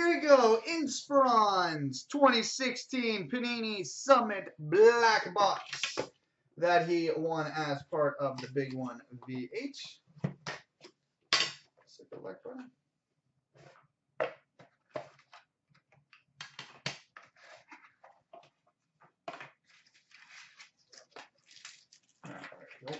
Here we go. Inspirons 2016 Panini Summit Black Box that he won as part of the Big One VH. Black button. All right, there we go.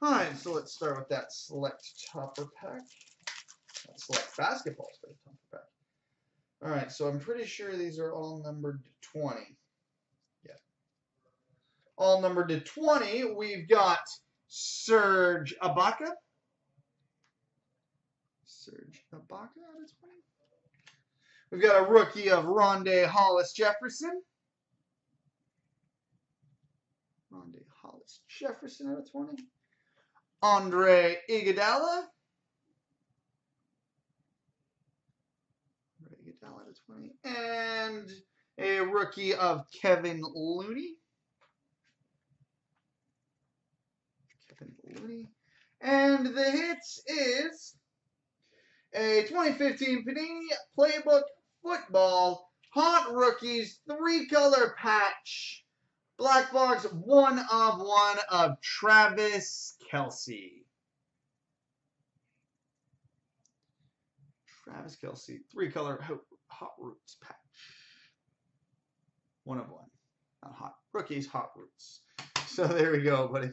Alright, so let's start with that select topper pack. That select basketball the topper pack. Alright, so I'm pretty sure these are all numbered to 20. Yeah. All numbered to 20. We've got Serge Ibaka. Serge Ibaka out of 20. We've got a rookie of Rondae Hollis Jefferson. Rondae Hollis Jefferson out of 20. Andre Iguodala. Iguodala to 20. And a rookie of Kevin Looney. Kevin Looney. And the hits is a 2015 Panini Playbook Football Hot Rookies three color patch. Black box one of one of Travis Kelce. Travis Kelce, three color hot, roots patch. One of one. Not hot. Rookies, hot roots. So there we go, buddy.